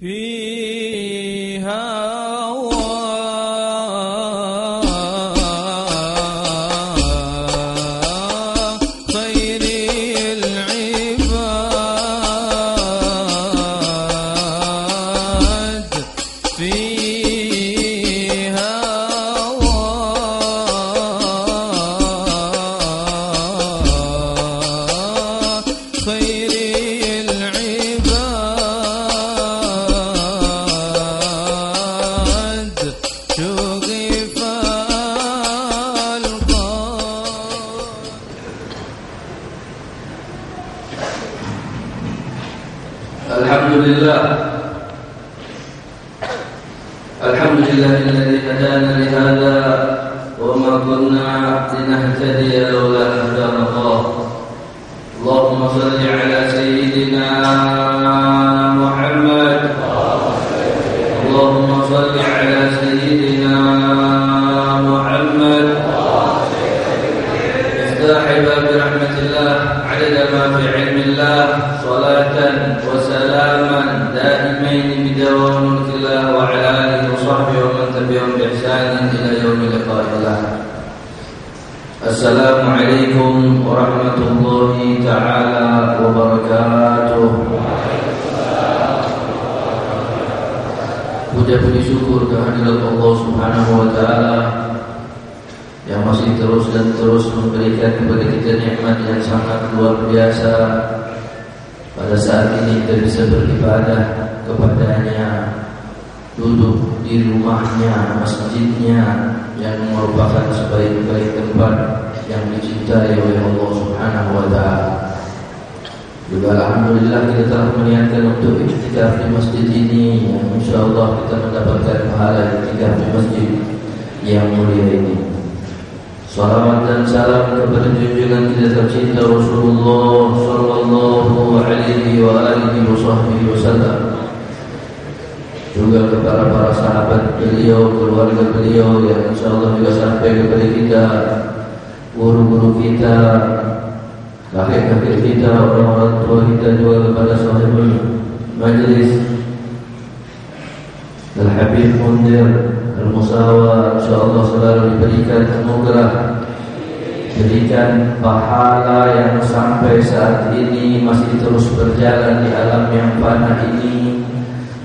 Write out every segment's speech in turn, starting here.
في الذين تبشرت رسول الله صلى الله عليه وآله وصحبه وسلم juga kepada para sahabat beliau, keluarga beliau yang insya Allah juga sampai kepada kita, guru-guru kita, kakek-kakek kita, orang-orang tua kita juga kepada sahibul majlis, Al-Habib Mundir, Al-Musawa, insya Allah selalu diberikan anugerah Jadikan pahala yang sampai saat ini masih terus berjalan di alam yang panah ini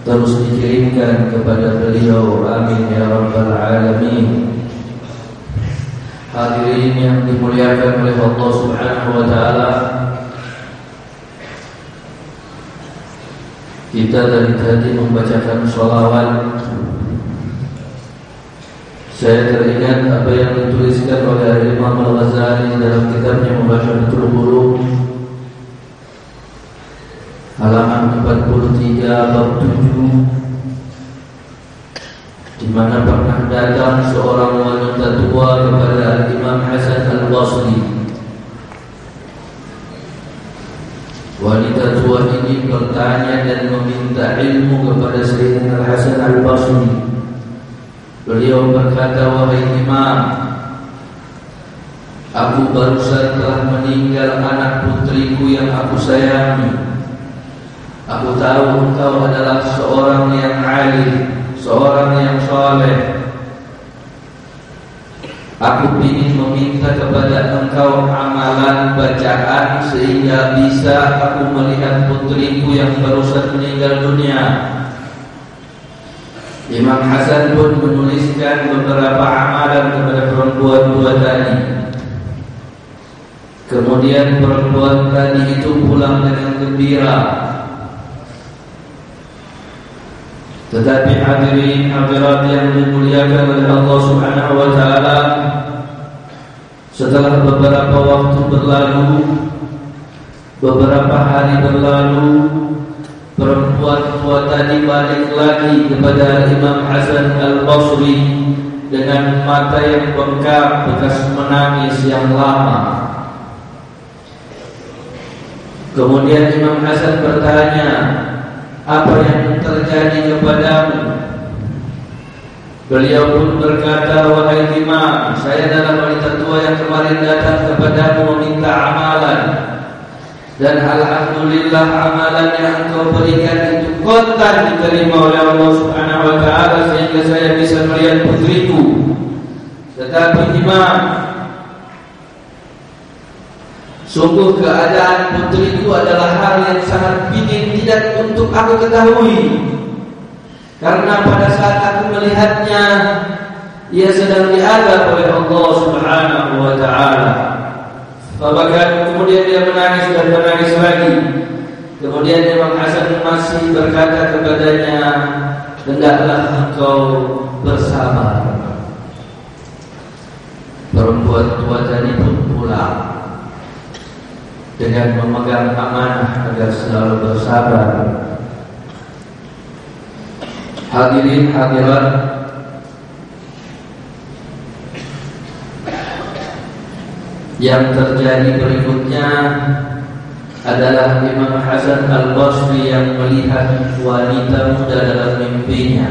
terus dikirimkan kepada beliau. Amin ya rabbal alamin. Hadirin yang dimuliakan oleh Allah Subhanahu wa taala. Kita dari tadi membacakan sholawat saya teringat apa yang dituliskan oleh Imam Al-Ghazali dalam kitabnya Membaca Betul Buruk halaman 43 bab 7 di mana pernah datang seorang wanita tua kepada Imam Hasan Al-Basri. Wanita tua ini bertanya dan meminta ilmu kepada Sayyidina Hasan Al-Basri. Beliau berkata, wahai imam, Aku baru saja telah meninggal anak putriku yang aku sayangi. Aku tahu engkau adalah seorang yang alim, seorang yang soleh. Aku ingin meminta kepada engkau amalan bacaan sehingga bisa aku melihat putriku yang baru saja meninggal dunia. Imam Hasan pun menuliskan beberapa amalan kepada perempuan tua tadi. Kemudian perempuan tadi itu pulang dengan gembira. Tetapi hadirin hadirat yang dimuliakan oleh Allah Subhanahu wa taala, setelah beberapa waktu berlalu, beberapa hari berlalu, Perempuan-perempuan tadi balik lagi kepada Imam Hasan Al-Basri Dengan mata yang bengkak bekas menangis yang lama Kemudian Imam Hasan bertanya Apa yang terjadi kepadamu? Beliau pun berkata Wahai imam Saya adalah wanita tua yang kemarin datang kepadamu Meminta amalan dan alhamdulillah amalan yang engkau berikan itu kontan diterima oleh Allah Subhanahu wa taala sehingga saya bisa melihat putriku. Tetapi imam Sungguh keadaan putriku adalah hal yang sangat ingin tidak untuk aku ketahui. Karena pada saat aku melihatnya Ia sedang diadab oleh Allah subhanahu wa ta'ala Bahkan kemudian dia menangis dan menangis lagi. Kemudian Imam Hasan masih berkata kepadanya, hendaklah engkau bersabar. Perempuan tua tadi pun pulang dengan memegang amanah agar selalu bersabar. Hadirin hadirat Yang terjadi berikutnya adalah Imam Hasan Al-Basri yang melihat wanita muda dalam mimpinya.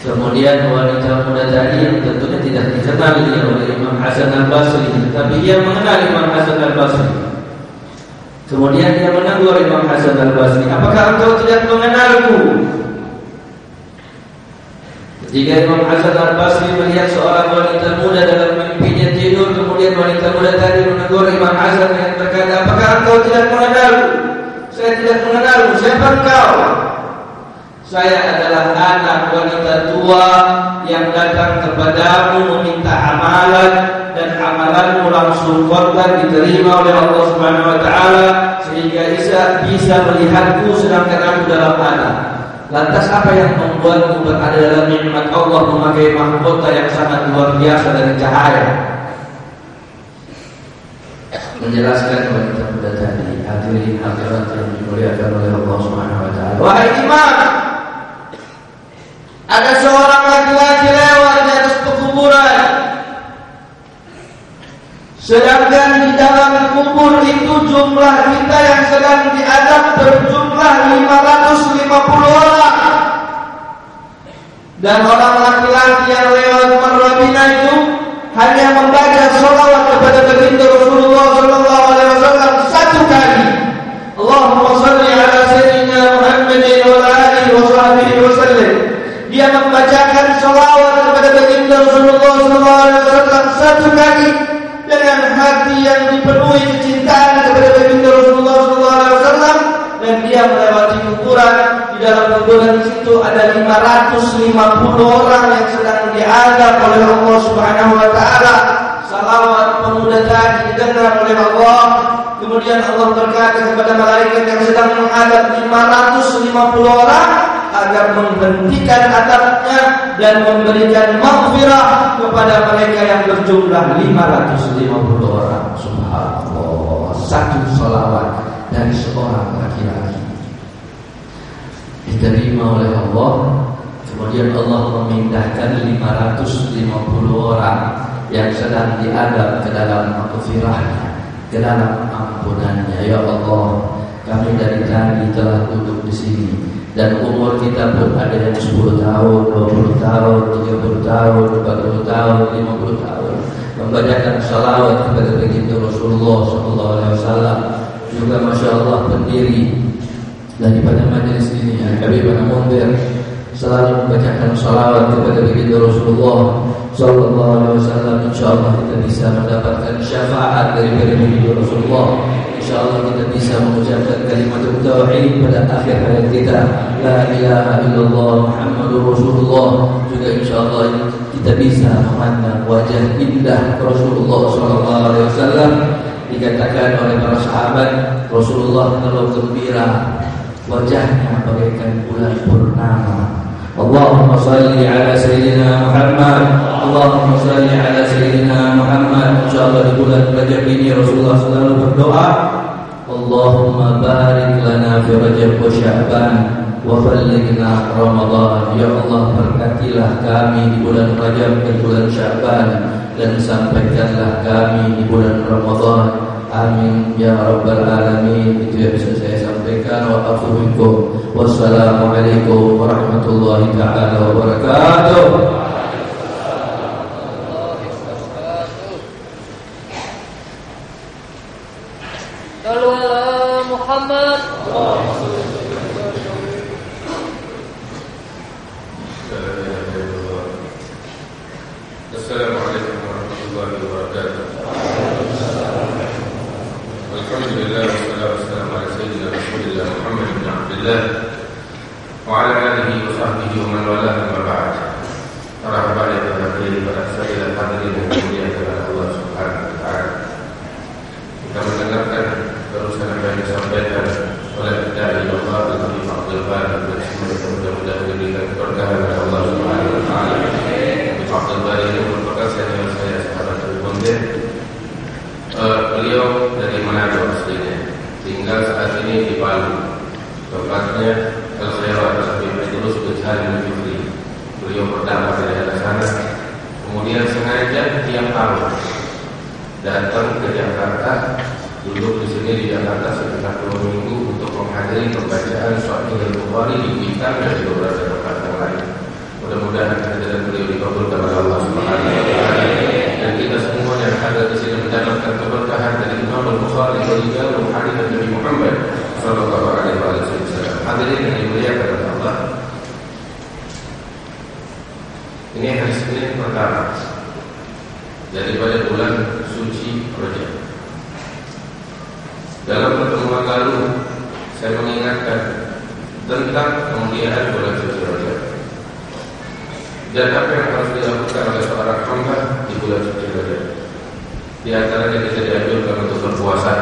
Kemudian wanita muda tadi yang tentunya tidak dikenal dia oleh Imam Hasan Al-Basri, tapi dia mengenal Imam Hasan Al-Basri. Kemudian dia menegur Imam Hasan Al-Basri, "Apakah engkau tidak mengenalku?" Jika Imam Hasan Al-Basri melihat seorang wanita muda dalam mimpinya tidur Kemudian wanita muda tadi menegur Imam Hasan yang berkata Apakah engkau tidak mengenalku? Saya tidak mengenalmu, siapa engkau? Saya adalah anak wanita tua yang datang kepadamu meminta amalan dan amalanmu langsung korban diterima oleh Allah Subhanahu wa taala sehingga bisa bisa melihatku sedangkan aku dalam anak. Lantas apa yang membuatmu berada dalam nikmat Allah memakai mahkota yang sangat luar biasa dari cahaya? Menjelaskan wanita muda tadi, hadirin hadirat yang dimuliakan oleh Allah Subhanahu wa taala. Wahai imam, ada seorang laki-laki lewat di atas pekuburan. Sedangkan di dalam kubur itu jumlah kita yang sedang diadab berjumlah 550 orang dan orang laki-laki yang lewat Marwabina itu hanya membaca salawat kepada baginda Rasulullah sallallahu alaihi wasallam satu kali. Allahumma salli ala sayyidina Muhammadin wa alihi wa sahbihi wasallam. Dia membacakan salawat kepada baginda Rasulullah sallallahu alaihi wasallam satu kali dengan hati yang dipenuhi kecintaan kepada baginda Rasulullah wasallam dan dia melewati kuburan di dalam kuburan itu ada 550 orang yang sedang diadab oleh Allah Subhanahu wa taala. Salawat pemuda tadi didengar oleh Allah. Kemudian Allah berkata kepada malaikat yang sedang menghadap 550 orang agar menghentikan adabnya dan memberikan maghfirah kepada mereka yang berjumlah 550 orang. Subhanallah. Satu salawat dari seorang laki-laki diterima oleh Allah kemudian Allah memindahkan 550 orang yang sedang diadab ke dalam maghfirahnya ke dalam ampunannya ya Allah kami dari tadi telah duduk di sini dan umur kita pun ada yang 10 tahun, 20 tahun, 30 tahun, 40 tahun, 50 tahun membacakan salawat kepada baginda Rasulullah sallallahu alaihi wasallam juga masya Allah pendiri daripada majelis ini ya Habib Mundir selalu membacakan salawat kepada baginda Rasulullah Sallallahu Alaihi Wasallam. Insya Allah kita bisa mendapatkan syafaat dari baginda Rasulullah. Insya Allah kita bisa mengucapkan kalimat tauhid pada akhir hayat kita. La ilaha illallah Muhammadur Rasulullah. Juga insya Allah kita bisa memandang wajah indah Rasulullah Sallallahu Alaihi Wasallam dikatakan oleh para sahabat Rasulullah kalau gembira wajahnya bagaikan bulan purnama Allahumma salli ala Sayyidina Muhammad Allahumma salli ala Sayyidina Muhammad InsyaAllah di bulan Rajab ini Rasulullah selalu berdoa Allahumma barik lana fi Rajab wa Sya'ban wa ballighna Ramadan Ya Allah berkatilah kami di bulan Rajab dan bulan Sya'ban dan sampaikanlah kami di bulan Ramadan. Amin ya rabbal alamin. Itu yang bisa saya كان والأخذ منكم. والسلام عليكم ورحمة الله تعالى وبركاته. محمد. الله وعلى آله وصحبه ومن والاه أما بعد مرحبا يا الخير pada saya hadirin yang dimuliakan oleh Allah Subhanahu wa taala. Kita mendengarkan barusan apa yang disampaikan oleh dai Allah Al-Habib Abdul Bari dan semoga mudah-mudahan diberikan keberkahan tempatnya Al-Khairat Habib Idrus bin Salim Al-Jufri beliau pertama dari daerah sana. Kemudian sengaja tiap tahun datang ke Jakarta duduk di sini di Jakarta sekitar dua minggu untuk menghadiri pembacaan Sahih Al-Bukhari di Bintan dan di beberapa tempat yang lain. Mudah-mudahan kehadiran beliau dikabulkan oleh Allah Subhanahu wa taala. Dan kita semua yang ada di sini mendapatkan keberkahan dari Imam Al-Bukhari dari Jalur Hadis Nabi Muhammad sallallahu alaihi. Hadirin yang dimuliakan oleh Allah. Ini hari Senin pertama daripada bulan suci Rajab. Dalam pertemuan lalu saya mengingatkan tentang kemuliaan bulan suci Rajab dan apa yang harus dilakukan oleh seorang hamba di bulan suci Rajab. Di antaranya kita dianjurkan untuk berpuasa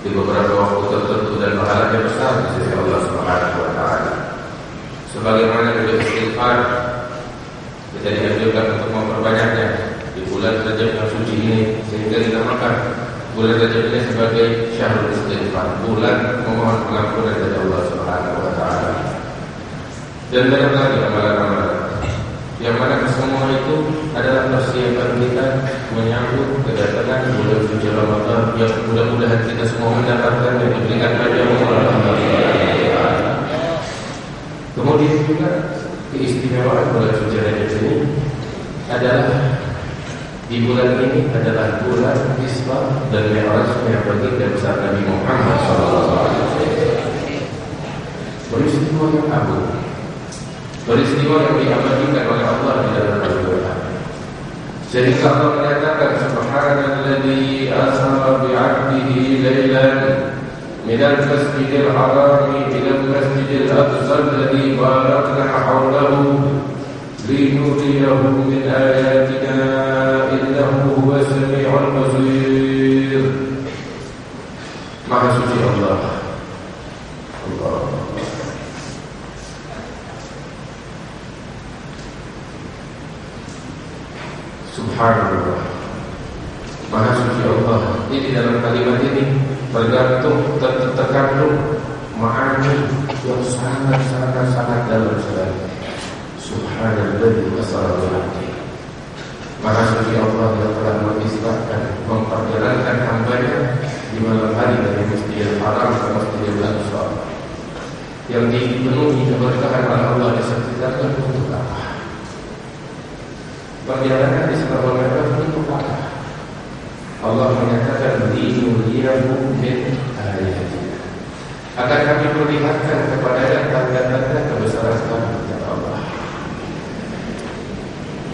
di beberapa waktu tertentu dan pahalanya besar di sisi Allah Subhanahu wa taala. Sebagaimana juga istighfar kita dianjurkan untuk memperbanyaknya di bulan Rajab yang suci ini sehingga kita makan bulan Rajab ini sebagai syahrul istighfar, bulan memohon pengampunan dari Allah Subhanahu wa taala. Dan banyak lagi amalan-amalan Yang mana semua itu adalah persiapan kita Menyambut kedatangan bulan suci Ramadan Yang mudah-mudahan kita semua mendapatkan yang diberikan pada Allah Kemudian juga keistimewaan bulan suci Rajab ini adalah di bulan ini adalah bulan Isra dan Mi'raj yang baginda besar Nabi Muhammad SAW. Peristiwa yang agung peristiwa yang diabadikan oleh Allah di dalam Al-Quran. Sehingga Allah menyatakan Subhanalladzi asra bi'abdihi laylan min al-masjidil haram ila al-masjidil aqsa alladhi barakna hawlahu linuriyahu min ayatina innahu huwa sami'ul basir. Maha suci Allah. Allah. Subhanallah. Maha suci Allah. Ini dalam kalimat ini Tergantung ter terkandung Ma'ani yang sangat-sangat-sangat dalam sekali. Subhanallah Subhanallah Maha suci Allah yang telah mengisahkan Memperjalankan hambanya Di malam hari dari Masjidil Haram ke Masjidil Aqsa. Yang dipenuhi keberkahan Allah di sekitarnya untuk? Perjalanan di sebuah mereka untuk apa? Allah menyatakan linuriyahu min ayatina. Akan kami perlihatkan kepada yang tanda-tanda kebesaran kami ya Allah.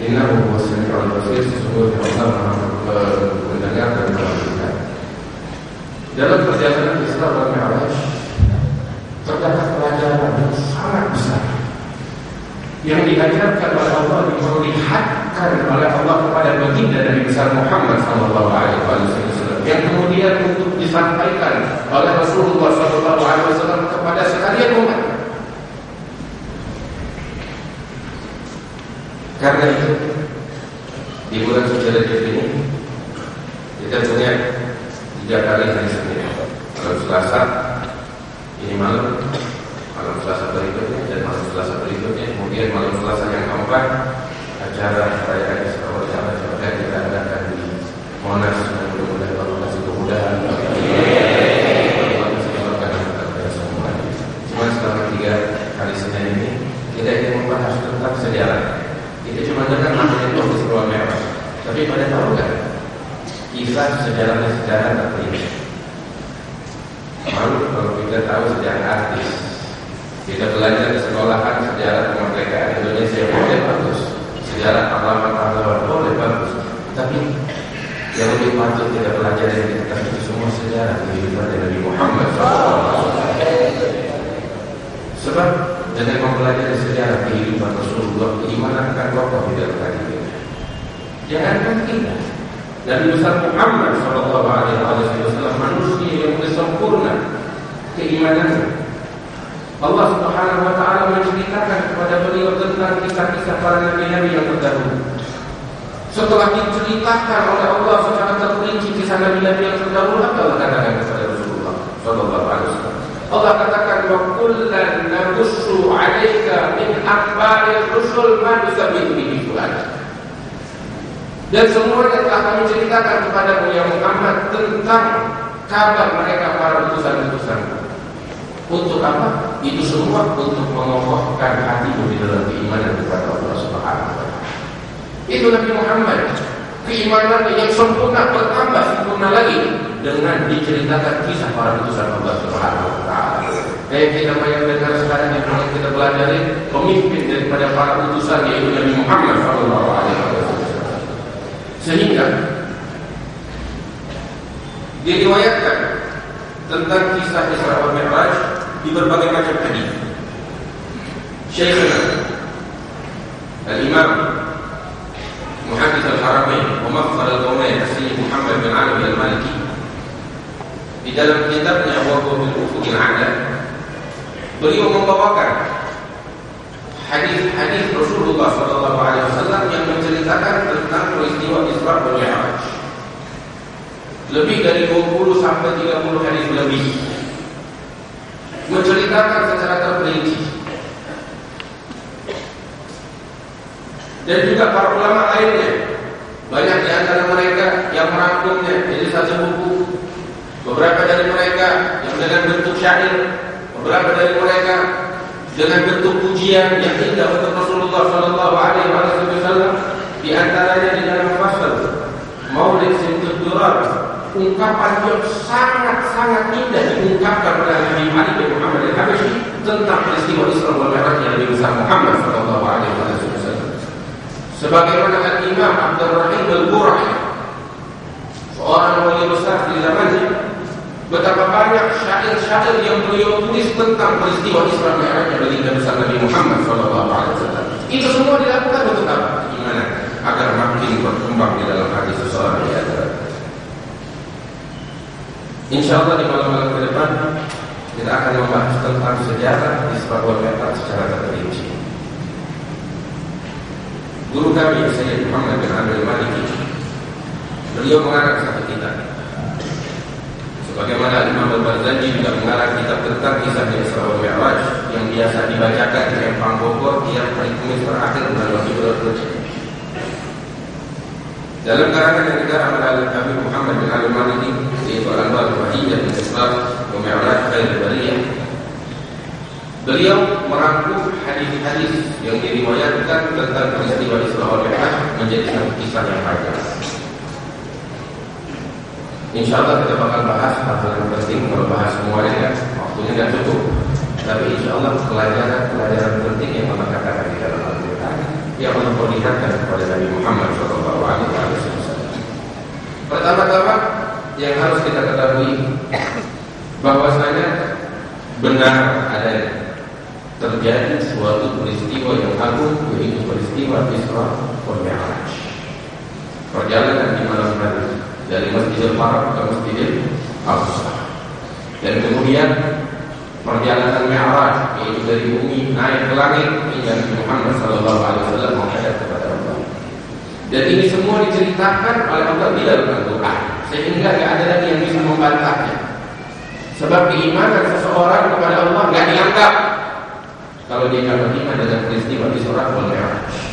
Innahu wasmi'ul basir sesungguhnya Allah mendengar dan melihat. Dalam perjalanan Isra dan Mi'raj terdapat pelajaran yang sangat besar yang diajarkan oleh Allah diperlihatkan oleh Allah kepada baginda dari besar Muhammad Sallallahu Alaihi Wasallam yang kemudian untuk disampaikan oleh Rasulullah Sallallahu Alaihi Wasallam kepada sekalian umat. Karena itu di bulan suci Rajab ini kita punya tiga kali hari Senin, Selasa, sejarahnya sejarah tapi malu kalau kita tahu sejarah artis. Kita belajar di sekolahan sejarah kemerdekaan Indonesia boleh bagus. Sejarah pahlawan pahlawan boleh bagus. Tapi yang lebih patut kita belajar dari kita itu semua sejarah kehidupan dari Nabi Muhammad SAW sebab dengan mempelajari sejarah kehidupan Rasulullah keimanan akan kokoh di dalam hati kita. Jangan kita Nabi besar Muhammad Sallallahu Alaihi Wasallam manusia yang sempurna keimanannya. Allah Subhanahu Wa Taala menceritakan kepada beliau tentang kisah-kisah para nabi-nabi yang terdahulu. Setelah diceritakan oleh Allah secara terperinci kisah nabi-nabi yang terdahulu, apa Allah katakan kepada Rasulullah Sallallahu Alaihi Wasallam? Allah katakan wa kullan nabussu 'alaika min akhbaril rusul ma nusabbitu bihi Dan semuanya telah kami ceritakan kepada ya Muhammad tentang kabar mereka para utusan-utusan. Untuk apa? Itu semua untuk mengokohkan hatimu di dalam keimanan kepada Allah Subhanahu wa. Itu Nabi Muhammad. Keimanan yang sempurna bertambah sempurna lagi dengan diceritakan kisah para utusan Allah Subhanahu wa. Kayak kita banyak dengar sekarang yang kita pelajari pemimpin daripada para utusan yaitu Nabi Muhammad sallallahu alaihi wasallam. Sehingga diriwayatkan tentang kisah Isra wal Mi'raj di berbagai macam hadis. Syekhna Al-Imam Muhaddits Al-Haramain wa Mafkhar Al-Qawmain Muhammad bin Ali Al-Maliki di dalam kitabnya Waqfu bil Ufuq Al-A'la beliau membawakan hadis-hadis Rasulullah Sallallahu Alaihi Wasallam yang menceritakan tentang peristiwa Isra Mi'raj. Lebih dari 20 sampai 30 hadis lebih menceritakan secara terperinci. Dan juga para ulama lainnya banyak di antara mereka yang merangkumnya jadi satu buku. Beberapa dari mereka yang dengan bentuk syair, beberapa dari mereka dengan bentuk pujian yang indah untuk Rasulullah Sallallahu Alaihi Wasallam di antaranya di dalam fasal Maulid Sintud Durar ungkapan yang sangat-sangat indah diungkapkan oleh Nabi Ali bin Muhammad al-Habashi tentang peristiwa wal Mi'raj yang Nabi besar Muhammad sallallahu alaihi wasallam. Sebagaimana Al-Imam Abdul Rahim Al-Qura'i seorang wali besar di zamannya Betapa banyak syair-syair yang beliau tulis tentang peristiwa Isra Mi'raj baginda besar Nabi Muhammad wasallam. Itu semua dilakukan untuk apa? Gimana? Agar makin berkembang di dalam hati seseorang di akhirat. Insya Allah di malam-malam ke depan kita akan membahas tentang sejarah Isra wal Mi'raj secara terperinci. Guru kami Sayyid Muhammad bin Abdul Maliki beliau mengarang satu kitab Bagaimana Imam Al-Barzanji juga mengarang kitab tentang kisah Isra wal Mi'raj yang biasa dibacakan di Empang Bogor tiap hari Kamis terakhir bulan Rabiul. Dalam karangan yang dikarang oleh Nabi Muhammad bin Ali Maliki yaitu Al-Anwar Wahiyah bin Islam wa Mi'raj Khair Bariyah Beliau merangkum hadis-hadis yang diriwayatkan tentang peristiwa Isra Mi'raj menjadi satu kisah yang panjang. Insya Allah kita bakal bahas hal yang penting Kalau bahas semuanya kan waktunya nggak cukup. Tapi insya Allah pelajaran-pelajaran penting yang Allah katakan di dalam Al-Quran Yang Allah perlihatkan kepada Nabi Muhammad SAW Pertama-tama yang harus kita ketahui bahwasanya benar ada terjadi suatu peristiwa yang agung yaitu peristiwa Isra Mi'raj. Perjalanan di malam hari dari Masjidil Haram ke Masjidil Aqsa. Dan kemudian perjalanan Mi'raj yaitu dari bumi naik ke langit hingga Muhammad sallallahu alaihi wasallam menghadap kepada Allah. Dan ini semua diceritakan oleh Allah di dalam Al-Qur'an sehingga tidak ada lagi yang bisa membantahnya. Sebab keimanan seseorang kepada Allah nggak dianggap kalau dia tidak beriman dengan peristiwa di surah Al-Mi'raj.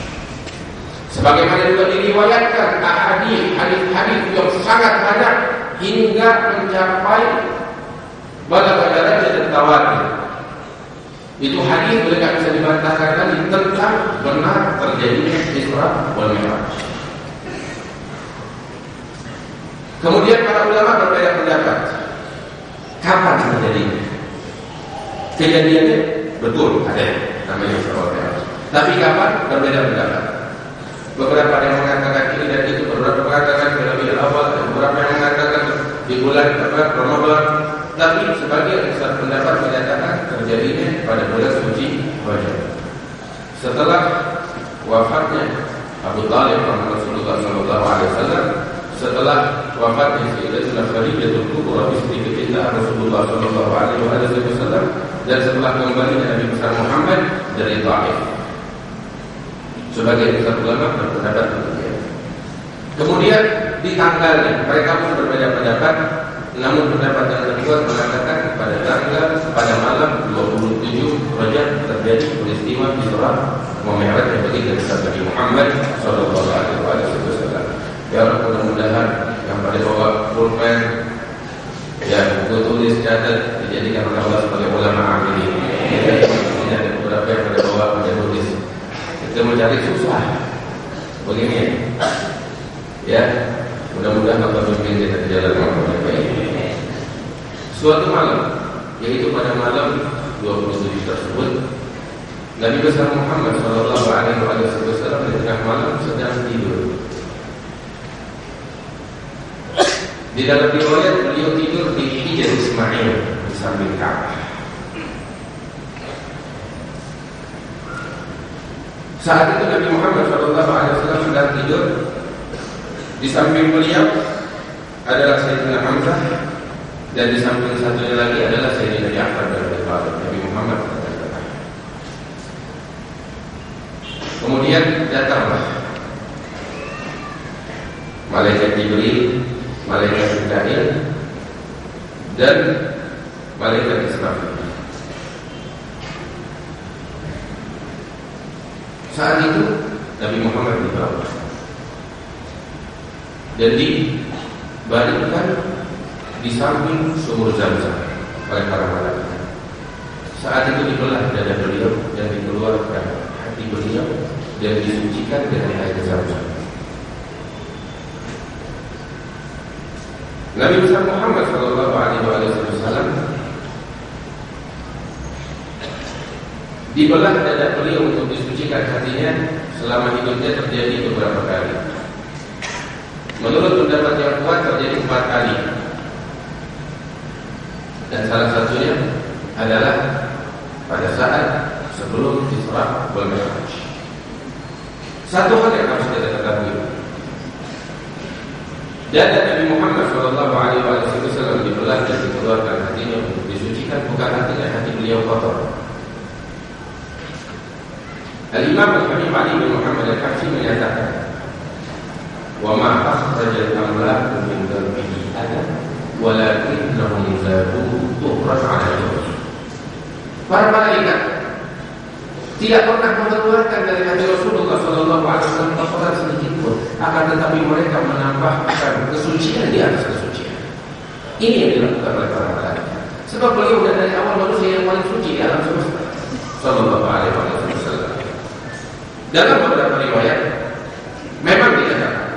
Sebagaimana juga diriwayatkan hadis hadis-hadis yang sangat banyak hingga mencapai derajat dan tawatir. Itu hadis mereka bisa dibantahkan lagi tentang benar terjadinya Isra wal Mi'raj. Kemudian para ulama berbeda pendapat. Kapan terjadinya? Kejadiannya betul ada namanya Isra wal Mi'raj. Tapi kapan berbeda pendapat. Beberapa yang mengatakan ini dan itu, beberapa mengatakan di Rabiul Awal, dan beberapa yang mengatakan di bulan Ramadan. Tapi sebagian besar pendapat menyatakan terjadinya pada bulan suci Rajab. Setelah wafatnya Abu Talib Rasulullah Shallallahu Alaihi Wasallam setelah wafatnya Sayyidatina Khadijatul Kubra istri ketiga Rasulullah Shallallahu Alaihi Wasallam dan setelah kembalinya Nabi besar Muhammad dari Taif. Sebagai besar ulama berpendapat demikian. Kemudian di tanggalnya mereka pun berbeda pendapat namun pendapat yang terkuat mengatakan pada tanggal pada malam 27 Rajab terjadi peristiwa Isra Mi'raj yang bagi dari Nabi Muhammad Sallallahu Alaihi Wasallam. Ya Allah mudah-mudahan yang pada bawa pulpen ya buku tulis catat dijadikan Allah sebagai ulama amili. Ini ada beberapa yang pada bawa pada tulis. Kita mencari susah. Begini ya. Ya, mudah-mudahan Allah memimpin kita di jalan yang baik. Suatu malam Yaitu pada malam 27 tersebut Nabi besar Muhammad Sallallahu Alaihi Wasallam di tengah malam sedang tidur. Di dalam riwayat beliau tidur di hijab Ismail di samping Ka'bah. Saat itu Nabi Muhammad Sallallahu Alaihi Wasallam sedang tidur. Di samping beliau adalah Sayyidina Hamzah dan di samping satunya lagi adalah Sayyidina Ja'far dan Abi Nabi Muhammad Kemudian datanglah Malaikat Jibril, Malaikat Mikail dan Malaikat Israfil. Saat itu Nabi Muhammad dibawa dan dibalikkan di samping sumur zam-zam oleh para malaikat. Saat itu dibelah dada beliau dan dikeluarkan hati beliau dan disucikan dengan air zam-zam. Nabi besar Muhammad Shallallahu Alaihi Wasallam dibelah dada beliau untuk disucikan hatinya selama hidupnya terjadi beberapa kali. Menurut pendapat yang kuat terjadi empat kali dan salah satunya adalah pada saat sebelum Isra wal. Satu hal yang harus kita ketahui. Dada Nabi Muhammad Shallallahu Alaihi Wasallam dibelah dan dikeluarkan hatinya disucikan bukan hatinya hati beliau kotor. Al Imam Al Habib Ali bin Muhammad Al Hafiz menyatakan, "Wa ma akhrajal amlaku min darbihi adam walakinnahum zadu tuhran ala Para malaikat tidak pernah mengeluarkan dari hati Rasulullah Sallallahu Alaihi Wasallam kotoran sedikit pun, akan tetapi mereka menambahkan kesucian di atas kesucian. Ini yang dilakukan oleh para malaikat. Sebab beliau dari awal manusia yang paling suci di alam semesta. Sallallahu Alaihi Wasallam. Dalam beberapa riwayat, memang dikatakan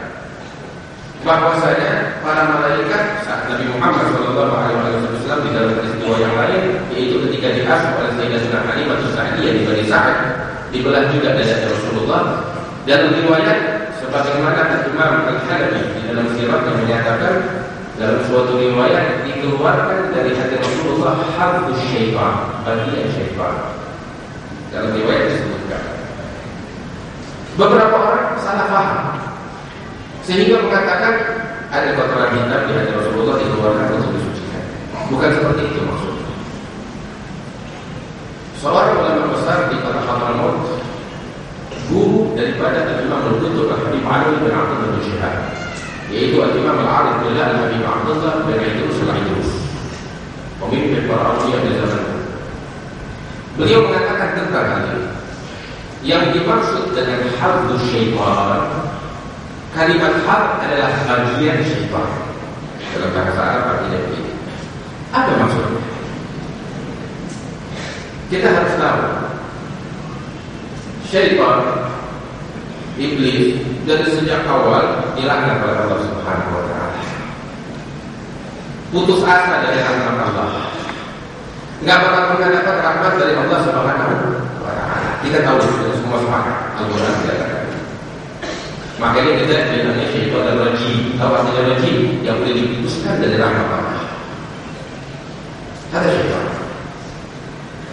bahwasanya para malaikat saat Nabi Muhammad Shallallahu Alaihi Wasallam di dalam peristiwa yang lain yaitu ketika diasuh oleh Sayyidatina Halimah Sa'diyah di Bani Sa'ad dibelah juga dari Rasulullah. Dan riwayat sebagaimana Imam Al-Halabi di dalam siratnya menyatakan dalam suatu riwayat dikeluarkan dari hati Rasulullah harfus syaitan bagian syaitan. Dalam riwayat disebutkan beberapa orang salah paham sehingga mengatakan ada kotoran hitam di hati Rasulullah dikeluarkan untuk disucikan. Bukan seperti itu maksudnya. Seorang ulama besar di kota Hadramaut, guru daripada Imam Al-Qutub Al-Habib Ali bin Abdul bin Syihab, yaitu Imam Al-Arif bin Al-Habib Abdullah bin Idrus Al-Idrus, pemimpin para awliya di zaman. Beliau mengatakan tentang hal ini. Yang dimaksud dengan harbu syaitan Kalimat hak adalah bagian syaitan. Dalam bahasa Arab artinya begini. Apa maksudnya? Kita harus tahu syaitan iblis dari sejak awal dilaknat oleh Allah Subhanahu wa taala. Putus asa dari rahmat Allah. Enggak bakal mendapat rahmat dari Allah Subhanahu wa taala. Kita tahu itu semua sepakat. Al-Qur'an Makanya kita bilangnya syaitan dan rajim. Tahu artinya rajim? Yang boleh diputuskan dari rahmat Allah. Ada syaitan.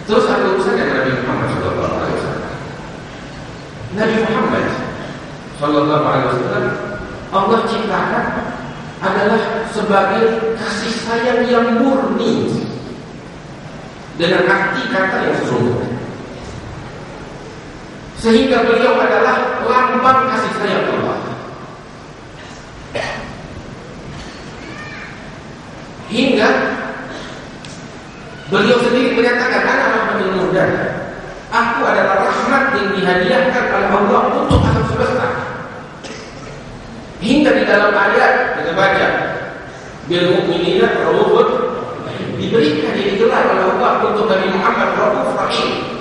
Terus ada urusan dengan Nabi Muhammad SAW. Nabi Muhammad Sallallahu Alaihi Wasallam Allah ciptakan adalah sebagai kasih sayang yang murni dengan arti kata yang sesungguhnya. Sehingga beliau adalah lambang kasih sayang Allah. Hingga beliau sendiri menyatakan anak Muhammad Muda, aku adalah rahmat yang dihadiahkan oleh Allah untuk alam semesta. Hingga di dalam ayat kita baca bil mu'minina raufun diberikan ini gelar oleh Allah untuk Nabi Muhammad rauf rahim.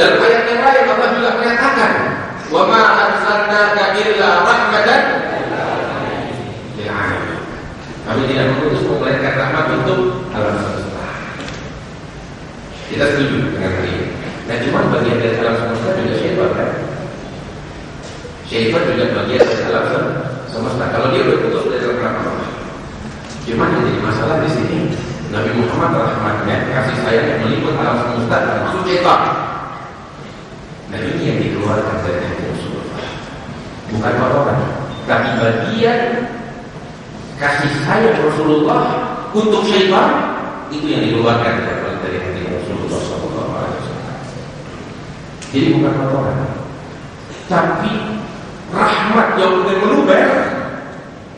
Dan ayat yang lain Allah juga menyatakan wa ma arsalnaka illa rahmatan lil alamin. Kami tidak mengutus melainkan rahmat untuk alam semesta. Kita setuju dengan hal ini. Nah, cuma bagian dari alam semesta juga syaitan kan? Syaitan juga bagian dari alam semesta. Kalau dia berputus dari rahmat Allah. Cuma yang jadi masalah di sini Nabi Muhammad rahmatnya kasih sayang yang meliput alam semesta termasuk syaitan. Nah ini yang dikeluarkan dari hati Rasulullah Bukan orang Tapi bagian Kasih sayang Rasulullah Untuk syaitan Itu yang dikeluarkan dari hati Rasulullah SAW Jadi bukan orang Tapi Rahmat yang lebih meluber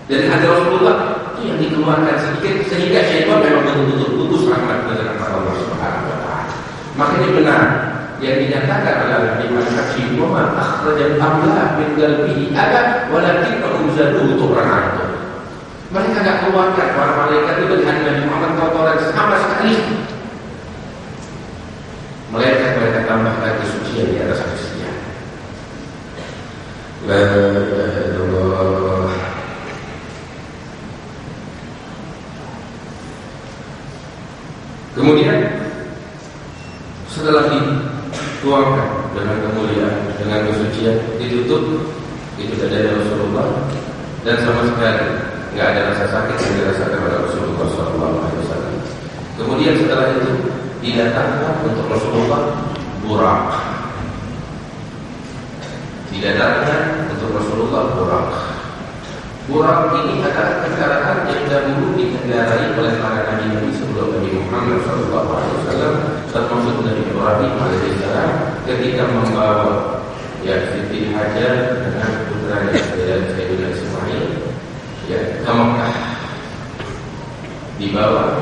Dari hati Rasulullah Itu yang dikeluarkan sedikit Sehingga syaitan memang betul-betul putus rahmat Dari Allah Subhanahu Wa Taala. Makanya benar yang dinyatakan di Al-Hakim wa ma akhrajal amla min qalbihi ada walakin uzadu turanatu mereka tidak keluarkan para malaikat itu dari Nabi Muhammad kotoran sama sekali. Melainkan mereka tambah lagi suci di atas kesucian La Kemudian setelah dituangkan dengan kemuliaan, dengan kesucian, ditutup itu dari Rasulullah dan sama sekali nggak ada rasa sakit yang dirasakan oleh Rasulullah SAW. Kemudian setelah itu didatangkan untuk Rasulullah burak. Didatangkan untuk Rasulullah burak. Burak ini adalah kendaraan yang dahulu dikendarai oleh para nabi-nabi sebelum Nabi Muhammad SAW termasuk Nabi Ibrahim alaihissalam ketika membawa ya Siti Hajar dengan putranya Sayyidina Ismail ya ke Mekah. Dibawa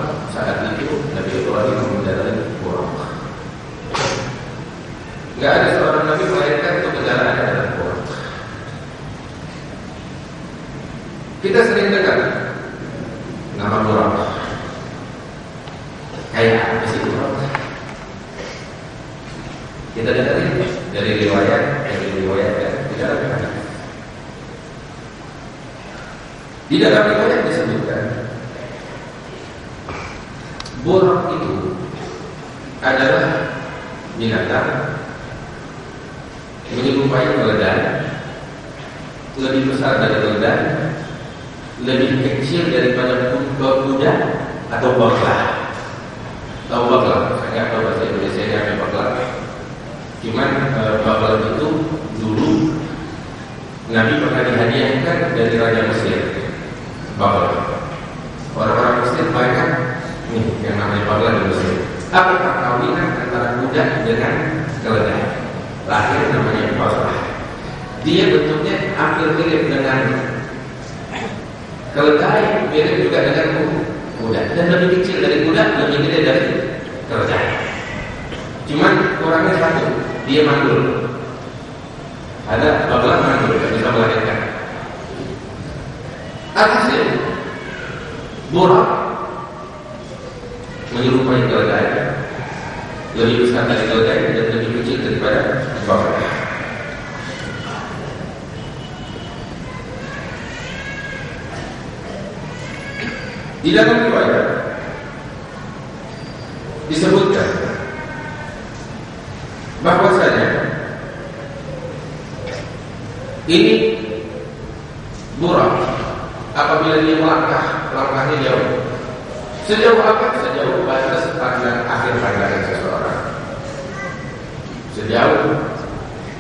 sejauh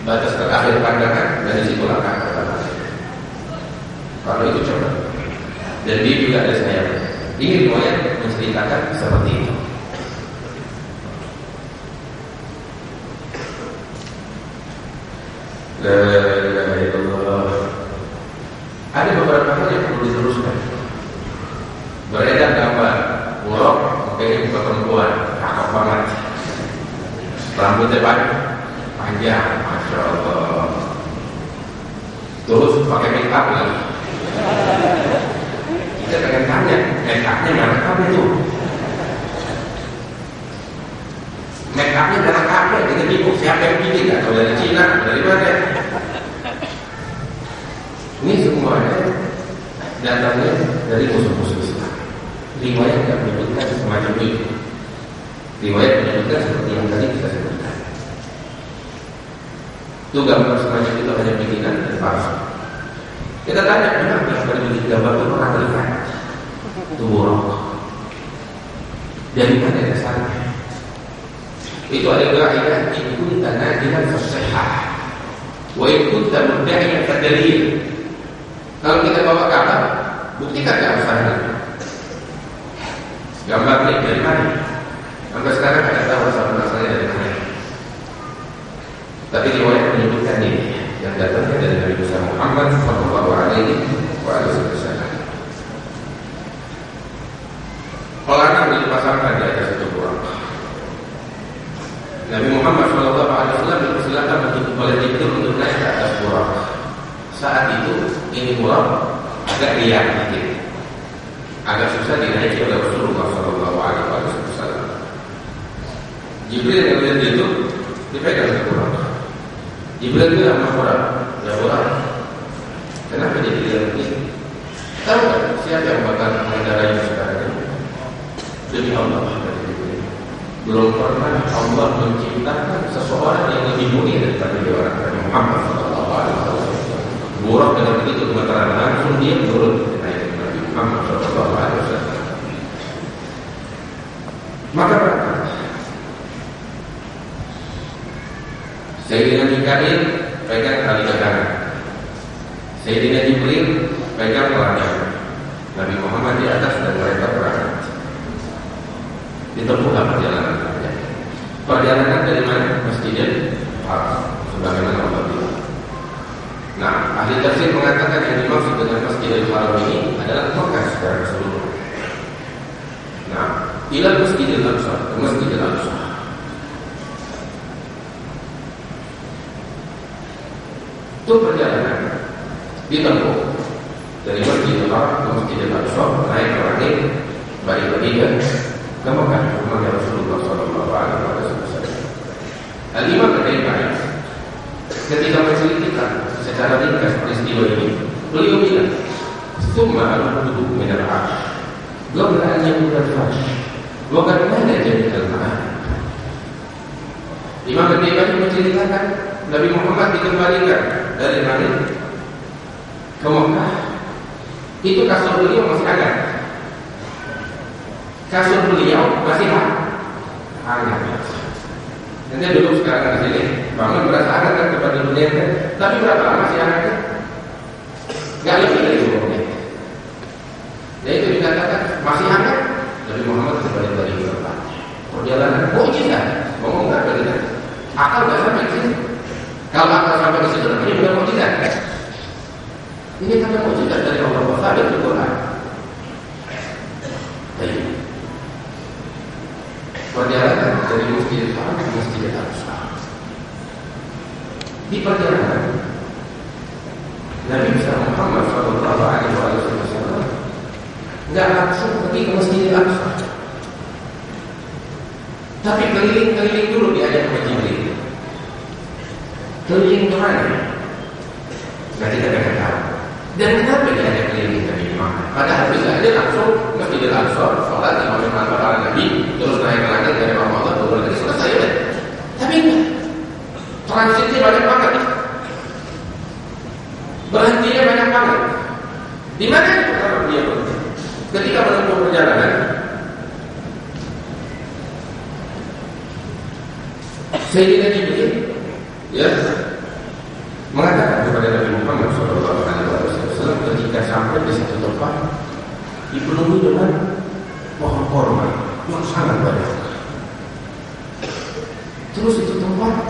batas terakhir pandangan dari situ langkah pertama. Kalau itu coba. Dan dia juga ada saya. Ini riwayat menceritakan seperti itu. La Demi Allah. Belum pernah Allah menciptakan seseorang yang lebih mulia daripada dia orang Muhammad Wasallam. Burak dengan begitu gemetaran langsung dia turun naik Nabi Muhammad Sallallahu Alaihi Wasallam. Maka Sayyidina Mikail pegang tali kanan. Sayyidina Jibril pegang pelanjang. Nabi Muhammad di atas. Ditempuhlah perjalanan panjang. Perjalanan dari mana? Masjidil Haram. Sebagaimana Allah bilang. Nah, ahli tafsir mengatakan yang dimaksud dengan Masjidil Haram ini adalah Mekah secara keseluruhan. Nah, ila Masjidil Aqsa, Masjidil Aqsa. Itu perjalanan ditempuh dari Masjidil Haram ke Masjidil Aqsa naik ke langit lagi ke ke Mekah rumahnya Rasulullah Sallallahu Alaihi Wasallam. Al-Imam Al-Qayyim ketika menceritakan secara ringkas peristiwa ini, beliau bilang, "Summa al-hudu min al-'arsh." Qabla an yakuna al-farsh. Wa mana jadi al-ma'ad. Imam Al-Qayyim menceritakan Nabi Muhammad dikembalikan dari langit ke Mekah. Itu kasur beliau masih ada. Kasur beliau masih hangat. Nanti dulu sekarang di sini bangun berasa kan kepada dunia kan? Tapi berapa lama hangat kan? Gak lebih dari dua menit. Ya itu dikatakan masih hangat. Nabi Muhammad kembali dari Eropa. Perjalanan mujizat. Ngomong nggak dari Akal nggak sampai ke sini. Kalau akal sampai ke situ, ini bukan mujizat. Ini karena mujizat dari Allah Taala di Quran. Perjalanan dari Masjidil Haram ke Masjidil Aqsa. Di perjalanan Nabi besar Muhammad Shallallahu Alaihi Wasallam nggak langsung pergi ke Masjidil Aqsa, tapi keliling-keliling dulu diajak ke Jibril. Keliling ke mana? Nggak kita akan tahu. Dan kenapa dia ada keliling dari mana? Padahal bisa aja langsung Masjidil Aqsa, sholat di malam para Nabi, terus naik ke langit dari Allah turun lagi selesai ya. Tapi enggak. Transitnya banyak banget. Berhentinya banyak banget. Di mana pertama dia berhenti? Ketika menempuh perjalanan, Sayyidina Jibril ya mengatakan kepada Nabi Muhammad Wasallam ketika sampai di satu tempat dipenuhi dengan pohon korma yang sangat banyak. Terus itu tempat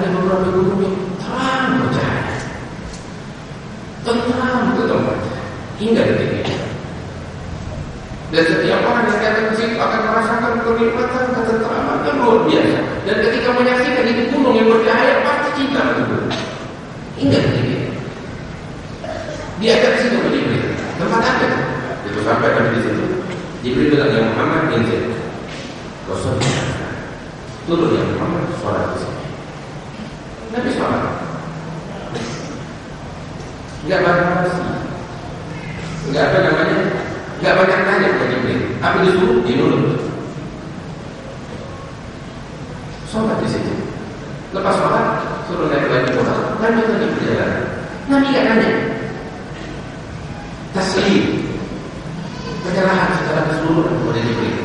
ada beberapa gunung yang terang bercahaya, tenang itu tempat hingga detik ini. Dan setiap orang yang datang ke situ akan merasakan kenikmatan ketentraman yang luar biasa. Dan ketika menyaksikan itu gunung yang bercahaya pasti cinta itu. Hingga detik ini. Dia akan situ ke Jibril. Tempat apa? Itu sampai kami di situ. Jibril bilang yang Muhammad inzil. Kau Turun yang Muhammad sholat di sini. Nabi sholat. Enggak basa-basi. Enggak apa namanya? Enggak banyak tanya ke Jibril. Apa disuruh? Dia nurut. Sholat di situ. Lepas sholat, suruh naik lagi pulang. Lanjut lagi perjalanan. Nabi enggak nanya. Taslim. Penyerahan secara keseluruhan kepada Jibril.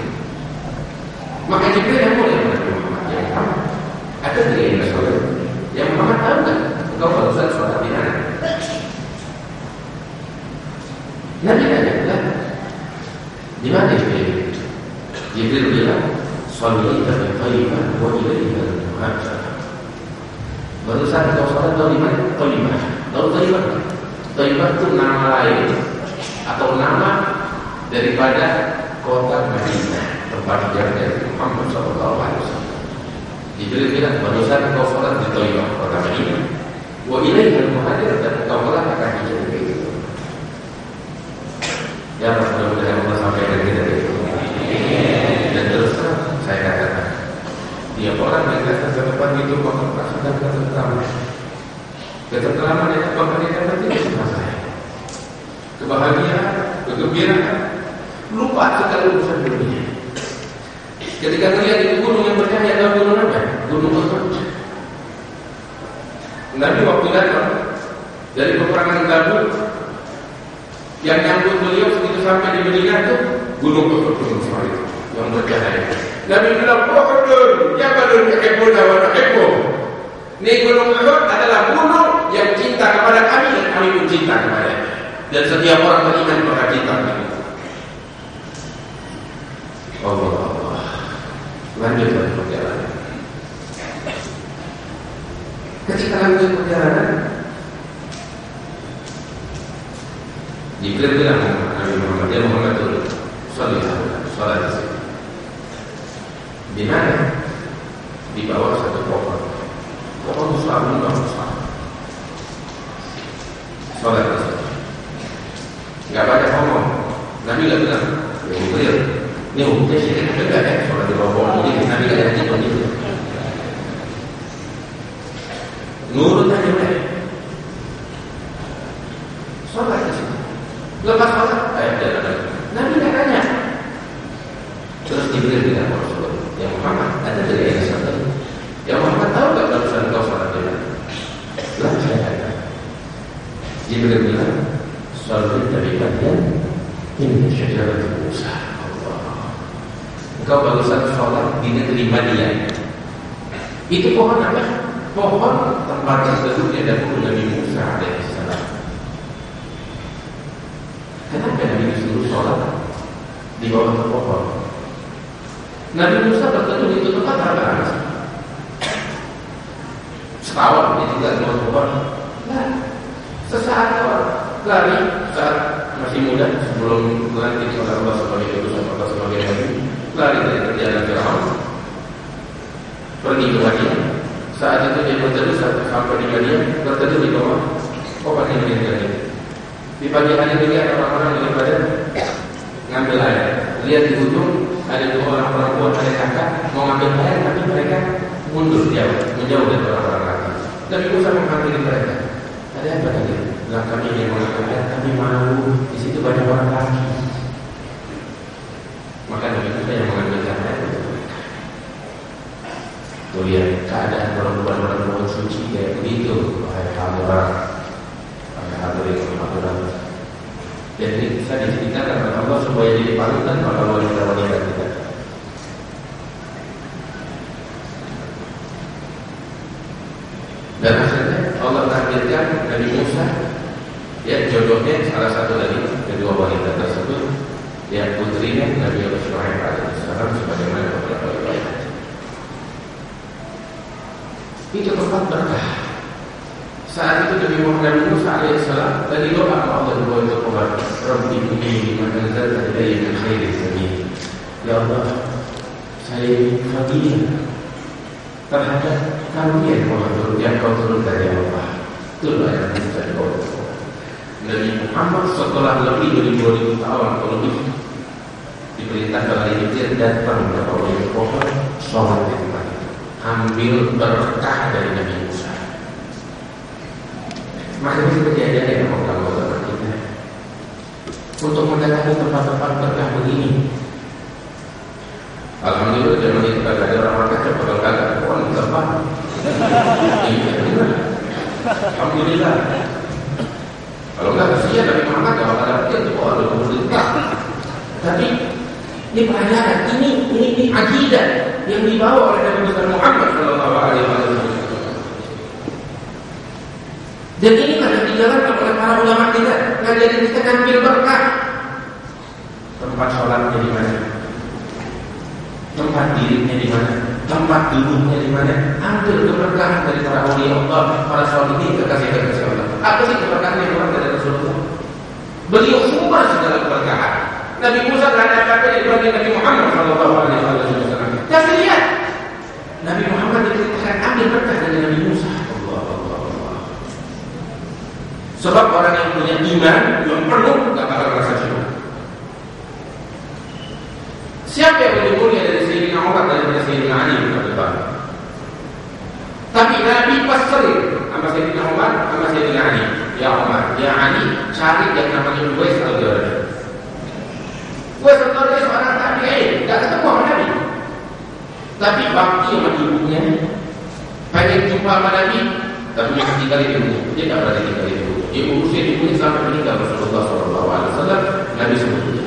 Maka Jibril yang mulai Nabi Muhammad. Ya Muhammad. Ada dia yang sholat. Yang Muhammad tahu kan? Engkau barusan sholat di mana? Nabi nanya, lah, di mana Jibril? Jibril bilang, Salli dari Taibah wa ilaiha muhajir. Barusan kau sholat mana? Taibah. Tahu Taibah? Taibah itu nama lain atau nama daripada kota Madinah tempat hijrah dari Muhammad Sallallahu Alaihi Wasallam. Jibril bilang, barusan kau sholat di Taibah kota Madinah. Wa ilaiha muhajir dan kau akan hijrah itu. Ya Allah sampaikan kita itu. Dan terus terang saya katakan, tiap orang yang datang ke depan itu maka merasakan ketentraman. Ketentraman yang bakal dia dapat itu sama saya. Kebahagiaan, kegembiraan, lupa segala urusan dunia. Ketika melihat itu gunung yang bercahaya atau gunung apa? Gunung Uhud. Nabi waktu datang dari peperangan Tabuk yang nyambut beliau begitu sampai di Medina itu gunung Uhud gunung Uhud yang bercahaya. Nabi bilang Uhud, ya balun kekepul wa nuhibbu. Ini gunung Uhud adalah gunung yang cinta kepada kami dan kami pun cinta dan setiap orang beriman kepada cinta. Allah Allah. Lanjut perjalanan. Ketika lanjut perjalanan, Jibril bilang Nabi Muhammad, ya Muhammad turun, salat, salat di. Di mana? Di bawah satu pohon. Pohon besar, pohon besar. Di sini. Gak banyak ngomong. Nabi gak bilang, ya Jibril, ini hukumnya sih kita gak ada salat di bawah pohon ini. Nabi gak ada gitu gitu. Nurut aja udah. Salat di sini. Lepas sholat, ayo jalan. Nabi nggak tanya. Terus Jibril bilang ke Rasulullah, ya Muhammad, ada dari yang salat. Ya Muhammad tahu nggak barusan kau sholat di mana? Lah saya kata. Jibril bilang, sholat dari bagian ini syajarat Musa. Allah. Engkau barusan sholat di negeri Madian. Itu pohon apa? Pohon tempat tertentunya dahulu Nabi Musa alaihissalam. Kenapa Nabi disuruh sholat di bawah pohon? Nabi Musa berteduh di tempat lama? Setahun dia tinggal di bawah pohon. Nah, sesaat lari saat masih muda sebelum dilantik oleh Allah sebagai utusan Allah sebagai Nabi lari dari kerjaan Fir'aun pergi ke Madinah saat itu dia berteduh saat sampai di Madinah berteduh di bawah pohon yang dia di pagi hari dilihat orang-orang dengan badan ngambil air. Lihat di ujung ada dua orang perempuan ada kakak mau ngambil air tapi mereka mundur jauh menjauh dari orang-orang lagi. Nabi Musa menghampiri mereka. Ada apa tadi? Kami yang mau ngambil air tapi malu di situ banyak orang lagi. Maka Nabi Musa yang mengambil air itu. Tuh lihat keadaan perempuan-perempuan suci kayak begitu. Wahai hadirat, wahai hadirin hadirat. Jadi bisa diceritakan oleh Allah supaya jadi panutan pada wanita-wanita kita. Dan akhirnya Allah takdir dilahirkan Nabi Musa ya jodohnya salah satu dari kedua wanita tersebut ya putrinya Nabi Allah Shu'aib alaihissalam sebagaimana beberapa riwayat itu tempat berkah saat itu Nabi Muhammad Musa alaihissalam tadi doa itu kepada Rabbi ini maka zat dari min khairi sabil ya Allah saya fakir terhadap karunia yang kau turun yang kau turun dari Allah itulah yang bisa kau Nabi Muhammad setelah lebih dari 2000 tahun atau lebih. Diperintahkan oleh Jibril datang ke bawah pohon sholat di itu. Ambil berkah dari Nabi Musa. Makanya seperti ada yang mau sama kita untuk mendatangi tempat-tempat berkah begini. Alhamdulillah zaman itu kagak ada orang kacau kalau kagak pohon tempat Alhamdulillah kalau enggak kasihan Nabi Muhammad kalau ada itu oh ada pemerintah. Tapi ini pelajaran ini ini ini akidah yang dibawa oleh Nabi besar Muhammad Shallallahu Alaihi Wasallam. Dan ini yang dijalankan oleh para ulama kita ngajarin kita ngambil berkah. Tempat sholatnya di mana? Tempat dirinya di mana? Tempat duduknya di mana? Ambil keberkahan dari para awliya Allah para sholihin kekasih kekasih Allah. Apa sih keberkahan yang kurang dari Rasulullah. Beliau sumber segala keberkahan Nabi Musa tidak ada apa-apa dibanding Nabi Muhammad Shallallahu Alaihi Wasallam. Tapi lihat Nabi Muhammad diceritakan ambil berkah dari Nabi Musa. Sebab orang yang punya iman yang penuh gak bakal merasa syukur. Siapa yang lebih mulia dari Sayyidina Umar daripada Sayyidina Ali? Bin Abi? Tapi Nabi pasarin sama Sayyidina Umar sama Sayyidina Ali. Ya Umar, ya Ali, cari yang namanya Uwais al-Ghazali. Uwais al-Ghazali seorang tabi'in, enggak ketemu sama Nabi. Tapi bakti sama ibunya, pengen jumpa sama Nabi, tapi dia tinggal di ibunya. Dia tidak berada tinggal di. Ibu usia ibunya sampai meninggal Rasulullah SAW. Nabi sebutnya.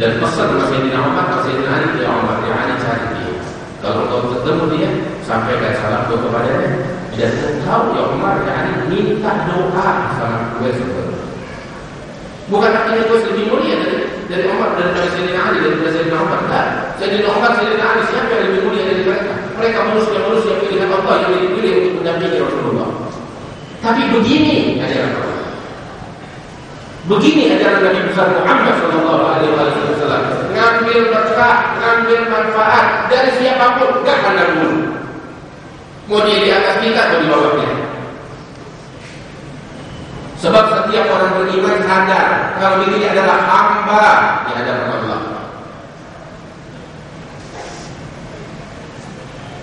Dan pesan Sayyidina Umar, Sayyidina Ali, ya Umar, ya Ali cari dia. Kalau kau ketemu dia, sampaikan salam kepadanya. Dan engkau, ya Umar, ya Ali, minta doa sama gue sebelum. Bukan artinya gue lebih mulia dari dari Umar dan dari Sayyidina Ali dari Sayyidina Umar. Enggak. Sayyidina Umar, Sayyidina Ali siapa yang lebih mulia dari mereka? Mereka manusia-manusia pilihan Allah yang dipilih untuk mendampingi Rasulullah. Tapi begini ajaran Allah. Begini ajaran Nabi besar Muhammad Shallallahu Alaihi Wasallam. Ngambil berkah, ngambil manfaat dari siapa pun, gak pandang bulu. Mau dia di atas kita atau di bawahnya. Sebab setiap orang beriman sadar kalau diri adalah hamba di hadapan Allah.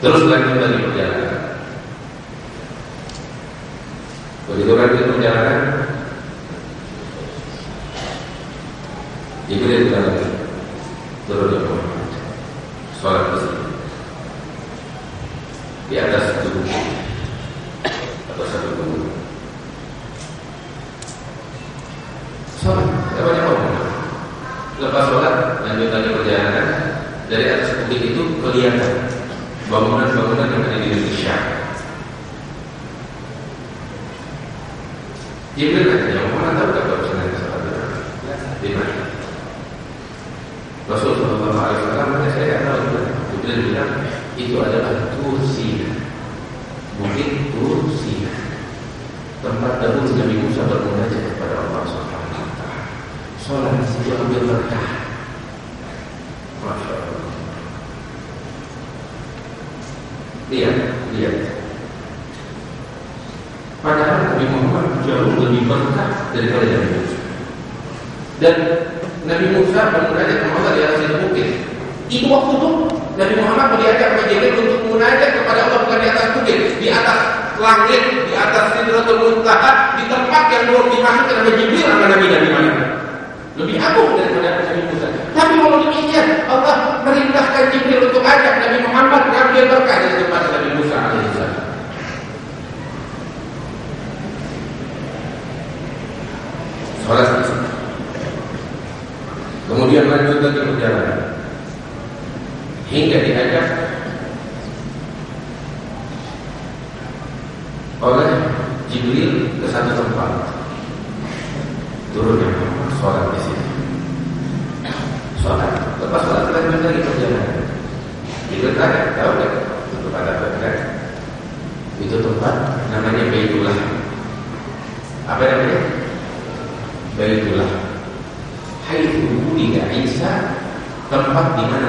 Terus lagi perjalanan. Begitu lanjut perjalanan, Jibril bilang turun ke Muhammad Sholat di atas tubuh Atau satu gunung Sholat. Kita banyak ngomong Lepas sholat Lanjut lagi perjalanan. Dari atas bukit itu kelihatan Bangunan-bangunan yang ada di Indonesia. Jibril nanya Muhammad tahu tak kalau sana sholat di mana? Rasul Shallallahu Alaihi Wasallam saya tahu Jibril bilang itu adalah Tursina bukit Tursina tempat dahulu Nabi Musa bermunajat kepada Allah Subhanahu Wa Taala. Sholat di situ ambil berkah. Masya Allah. Lihat, lihat. Padahal Nabi Muhammad jauh lebih berkah daripada Nabi Musa. Dan Nabi Musa bermunajat kepada Allah di atas bukit. Itu waktu itu Nabi Muhammad kepada Jibril untuk munajat kepada Allah bukan di atas bukit, di atas langit, di atas Sidratul Muntaha, di tempat yang belum dimasukkan oleh Jibril sama Nabi Nabi mana. Lebih agung daripada Nabi Musa. Tapi walau demikian, Allah merintahkan Jibril untuk ajak Nabi Muhammad berkah dari namanya Baitullah. Apa namanya? Baitullah. ibu tidak bisa tempat di mana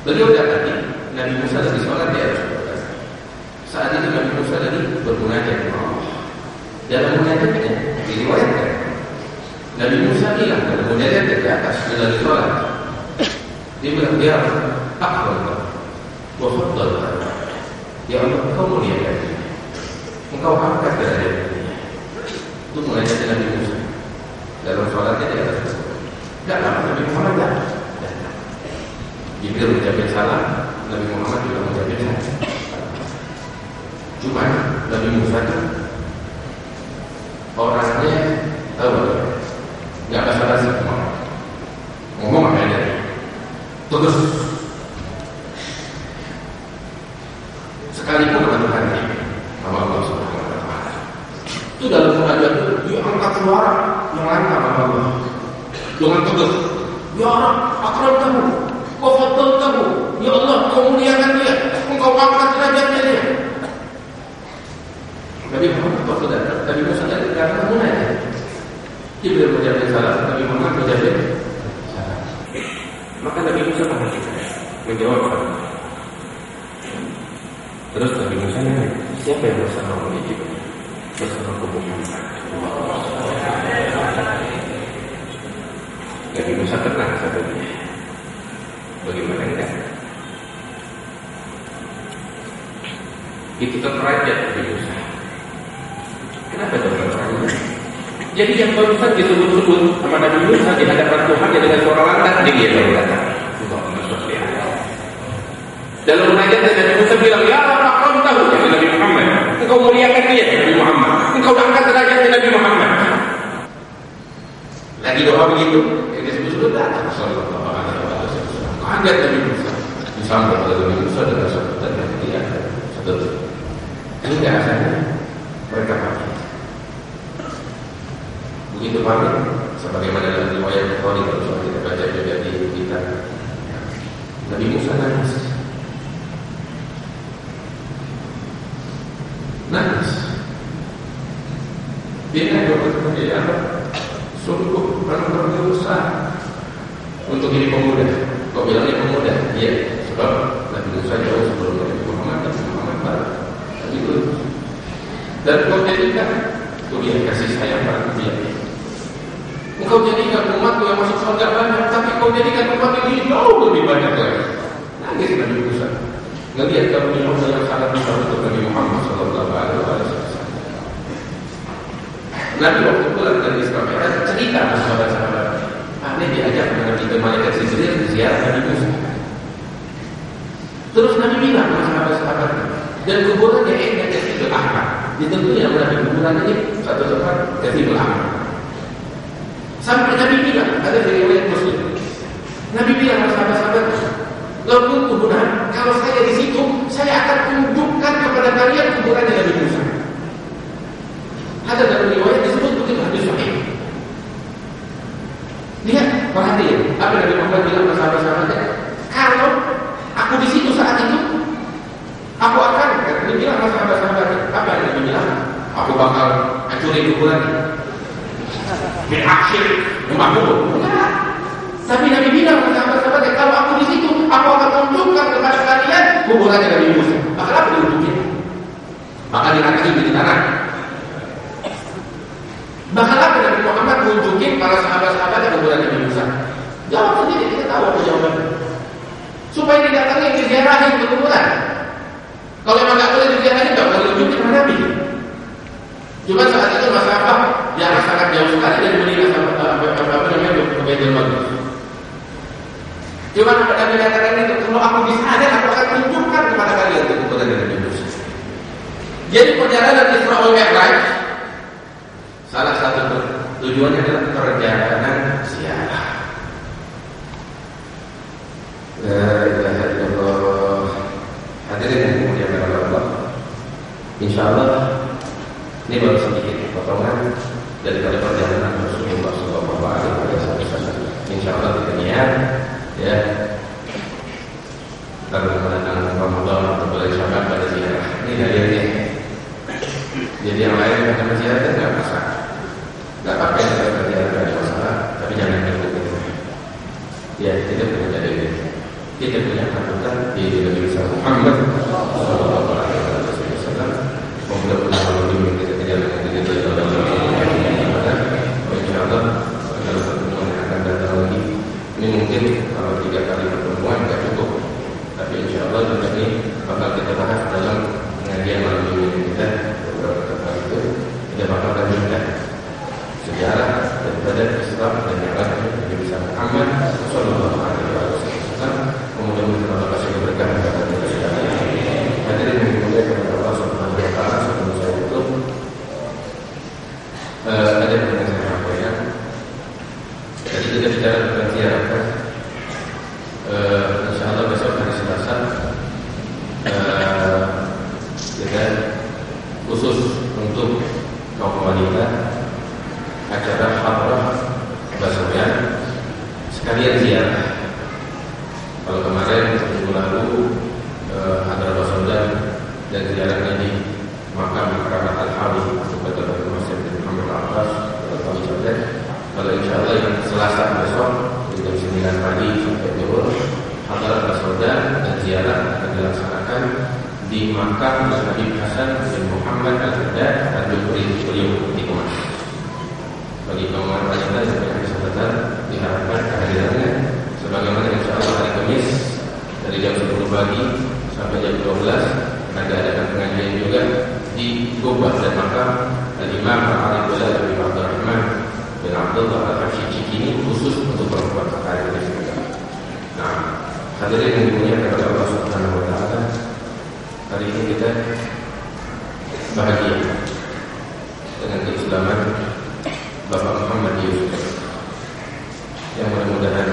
Beliau dapati Nabi Musa lagi sholat di atas. Saat itu Nabi Musa lagi bermunajat. Allah. Dalam munajatnya diriwayatkan. Nabi Musa bilang dalam munajatnya di atas dia sholat. Dia bilang ya tak wa faddal Ya Allah kau muliakan Engkau angkat dari dunia Itu munajat Nabi Musa. Dalam sholatnya di atas Tidak lama Nabi Muhammad Jibril menjawab salah, Nabi Muhammad juga menjawab Cuma Nabi Musa itu orangnya tahu nggak basa-basi ngomong, ngomong apa yang dari, sebagaimana dalam riwayat Bukhari kalau soal kita baca juga di kita. Nabi Musa nangis. Nangis. Dia berkata kepada Allah sungguh perlu berusaha untuk ini pemuda. Kau bilangnya pemuda? Ya sebab Nabi Musa jauh sebelum Nabi Muhammad Nabi Muhammad baru. Nabi Muhammad. Dan kau jadikan. Kuliah kasih sayang para kuliah Engkau jadikan umatku yang masuk surga banyak, tapi kau jadikan umat ini jauh lebih banyak lagi. Nangis Nabi Musa. Nggak lihat kalau minum yang sangat besar untuk Nabi Muhammad Sallallahu Alaihi Wasallam. Nabi waktu pulang dari Israel cerita sama sahabat-sahabat. Aneh diajak dengan tiga malaikat Jibril ziarah Nabi Musa. Terus Nabi bilang sama sahabat-sahabat dan kuburannya eh dan ketiga ahmad. Ditentunya Nabi kuburan ini satu tempat tidak ahmad. Sampai Nabi bilang, ada dari riwayat Muslim. Nabi bilang sahabat-sahabat, Lalu kuburan, kalau saya di situ, saya akan tunjukkan kepada kalian kuburannya Nabi Musa. Ada dalam riwayat disebut begitu hadis sahih. Lihat, perhatian, apa Nabi Muhammad bilang ke sahabat-sahabatnya? Kalau aku di situ saat itu, aku akan, dia bilang ke sahabat-sahabatnya, apa yang Nabi bilang? Aku bakal hancurin kuburan. Bin akhir, memang Tapi Nabi bilang ke sahabat-sahabatnya, kalau aku di situ, aku akan tunjukkan kepada kuburannya Nabi Musa. Maka apa ditunjukin? Maka dikatakan di tanah. Bahkan apa Nabi Muhammad tunjukin para sahabat-sahabatnya kuburan Nabi Musa? Jawab sendiri, kita tahu apa jawabannya. Supaya didatangi yang diziarahin ke kuburan. Kalau memang nggak boleh diziarahin, nggak boleh tunjukin kepada Nabi. Cuma saat itu masalah yang sangat jauh sekali dari Madinah sama apa, apa, apa namanya ke Baitul Maqdis. Cuma Nabi katakan itu, kalau aku di sana, aku akan tunjukkan kepada kalian ke kuburan Nabi. Jadi perjalanan Israel Mi'raj salah satu tujuannya adalah perjalanan dari jam 10 pagi sampai jam 12 ada adakan pengajian juga di Gobah dan makam Al-Imam Al-Arifullah bin Abdul Rahman bin Abdullah Al-Hafsi Cikini khusus untuk perempuan sekali di sini. Nah, hadirin yang dimuliakan oleh Allah Subhanahu wa taala. Hari ini kita bahagia dengan keislaman Bapak Muhammad Yusuf yang mudah-mudahan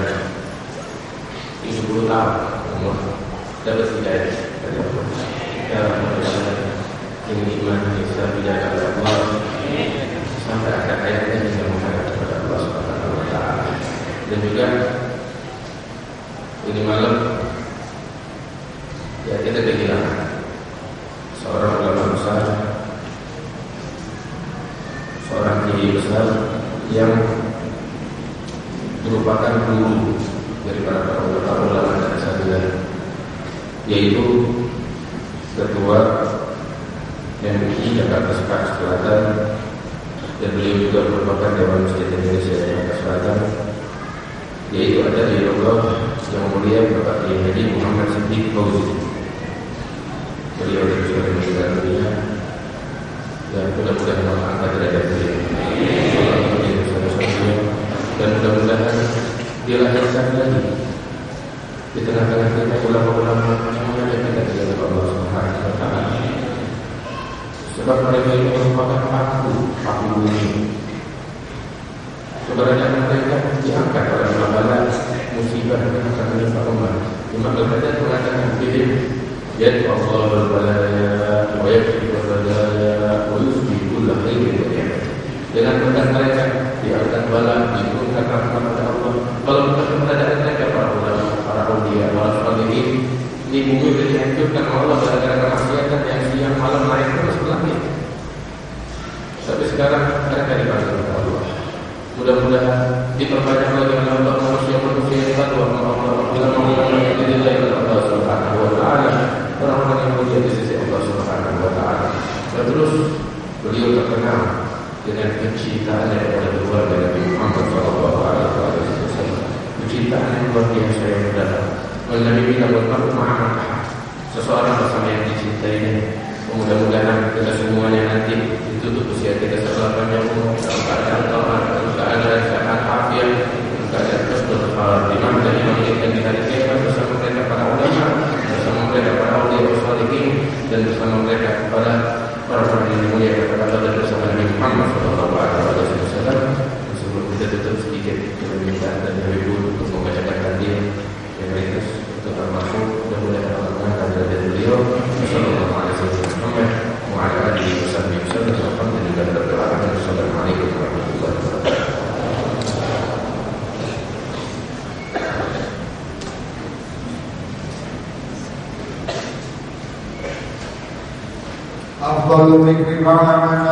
70 tahun umur dapat hidayah dari Allah. Ya mudah-mudahan ini iman bisa dijaga oleh Allah sampai akhir hayatnya hingga menghadap kepada Allah Subhanahu wa taala. Dan juga ini malam ya kita kehilangan seorang ulama besar, seorang kiai besar yang merupakan guru dari para ulama yaitu ketua MUI Jakarta Selatan dan beliau juga merupakan Dewan Masjid Indonesia Jakarta Selatan yaitu ada di Kiai Haji Muhammad Siddiq Fauzi. Beliau sudah meninggal dunia dan mudah-mudahan Allah angkat derajat beliau. Dan mudah-mudahan dilahirkan lagi di tengah-tengah kita ulama-ulama kita Allah Subhanahu Wa Taala. Sebab mereka ini merupakan paku, paku bumi. Sebenarnya mereka diangkat oleh bala musibah yang akan menimpa umat. Imam Al-Haddad mengatakan begini, Ya wa yakfi berbalaya, wa yusbi kulla khairin wa Dengan berkat mereka bala, diturunkan rahmat oleh Allah. Kalau bukan keberadaan mereka para ulama, para ulia, para salihin, di Allah gara-gara kemaksiatan yang siang malam naik terus ke langit. Tapi sekarang mereka dibantu oleh Allah. Mudah-mudahan diperbanyak lagi oleh Allah manusia-manusia yang fatwa ulama-ulama yang dinilai oleh Allah Subhanahu wa taala, orang-orang yang mulia di sisi Allah Subhanahu wa taala. Dan terus beliau terkenal dengan kecintaan kepada keluarga Nabi Muhammad sallallahu alaihi wasallam. Kecintaan yang luar biasa yang mendalam. Nabi bilang bermakna Muhammad seseorang bersama yang dicintainya. Mudah-mudahan kita semuanya nanti ditutup usia kita setelah panjang umur dalam keadaan taat, dalam keadaan sehat afiat, dalam keadaan terus berkhidmat dan dibangkitkan di hari kiamat bersama mereka para ulama, bersama mereka para awliya wasalihin dan bersama mereka kepada para orang yang dimuliakan kepada Allah dan bersama Nabi Muhammad أفضل الذكر بعد من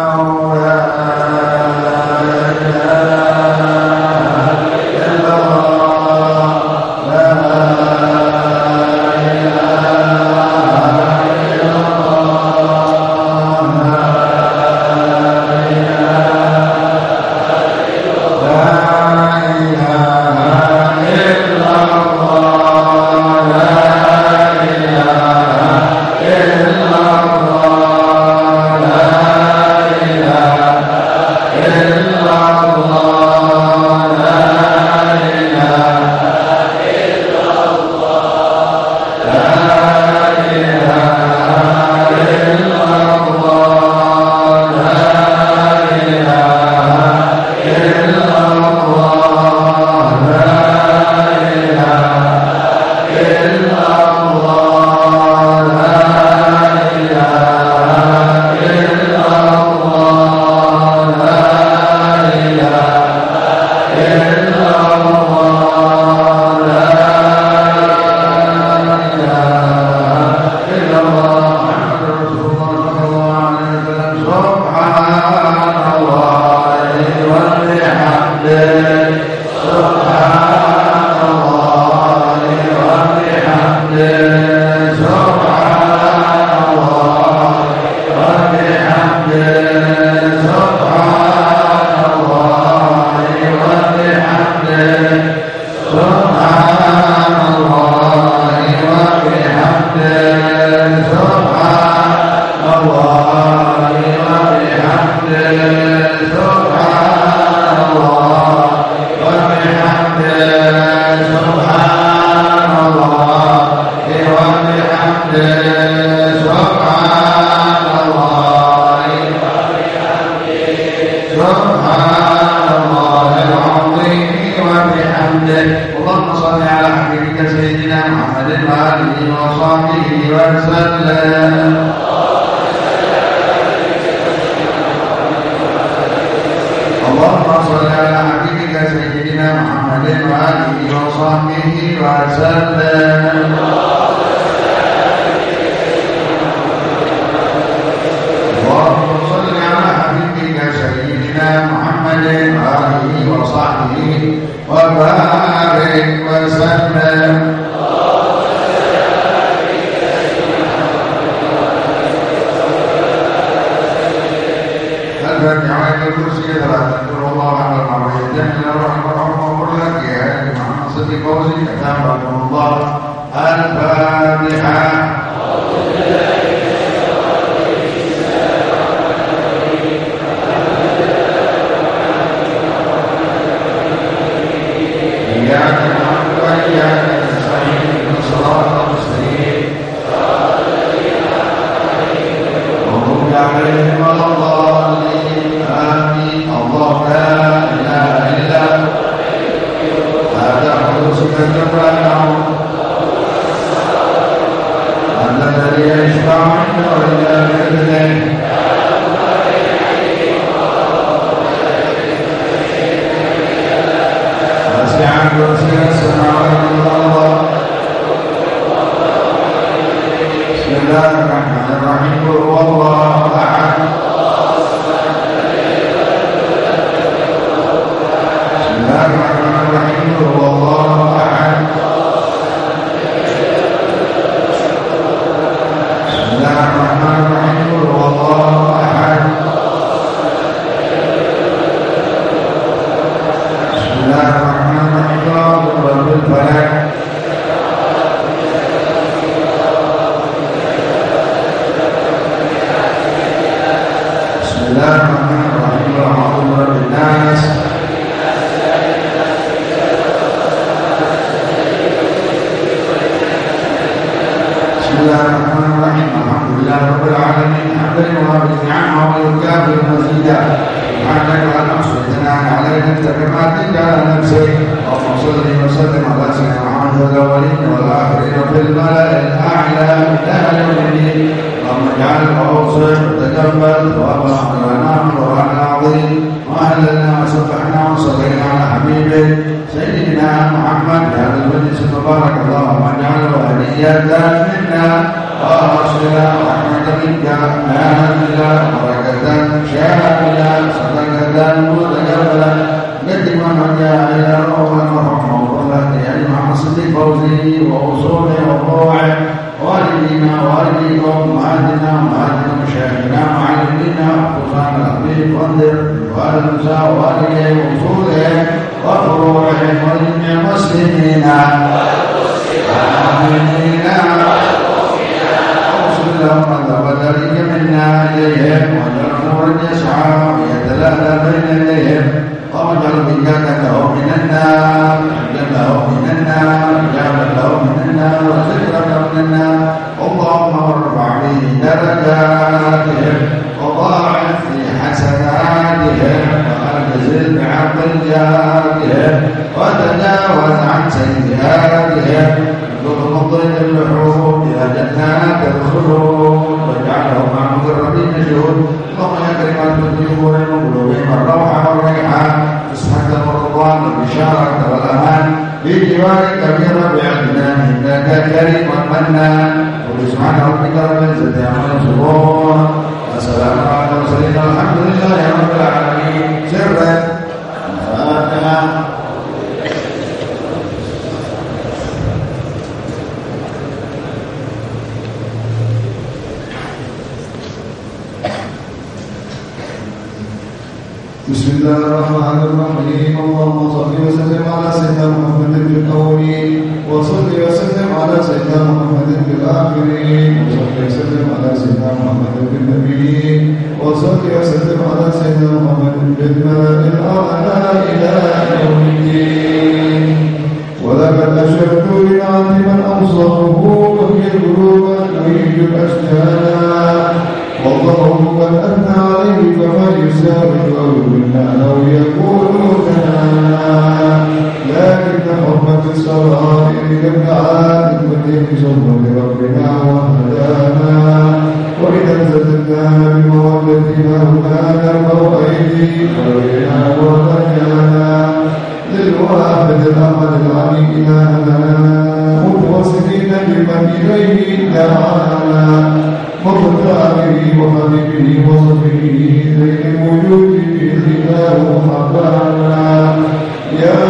وختامه وخلقه وصفه ذي الوجود بخلاه حبانا يا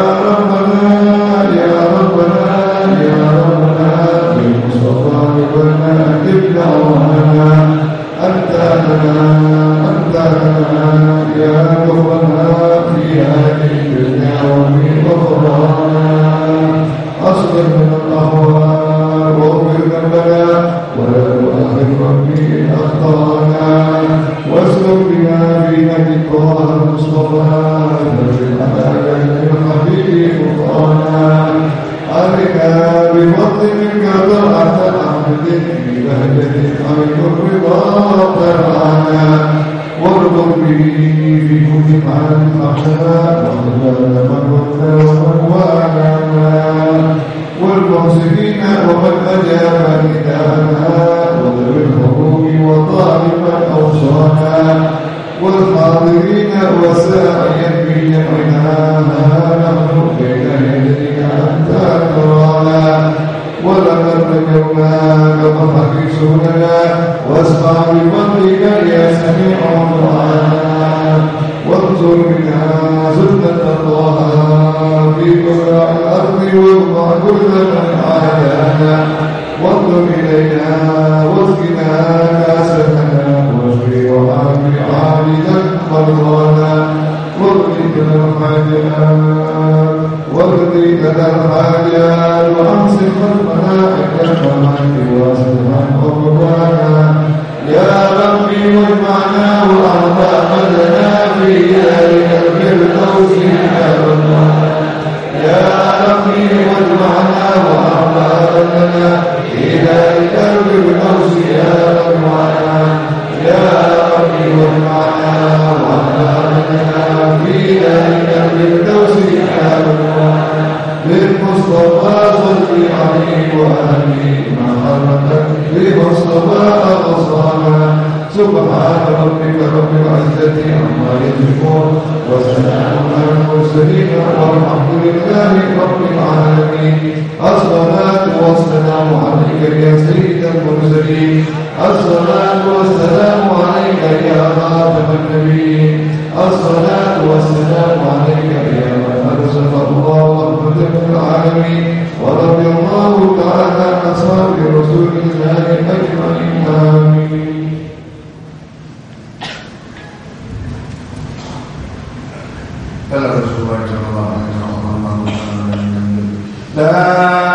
وأهلي مهرة لمصطفى أغصانا سبحان ربك رب العزة عما يصفون وسلام على المرسلين والحمد لله رب العالمين. الصلاة والسلام عليك يا سيد المرسلين الصلاة والسلام عليك يا خاتم النبيين الصلاة والسلام عليك يا صدق الله رب العالمين. ورضي الله تعالى عن أصحاب رسول الله أجمعين. آمين. قال رسول الله صلى الله عليه وسلم لا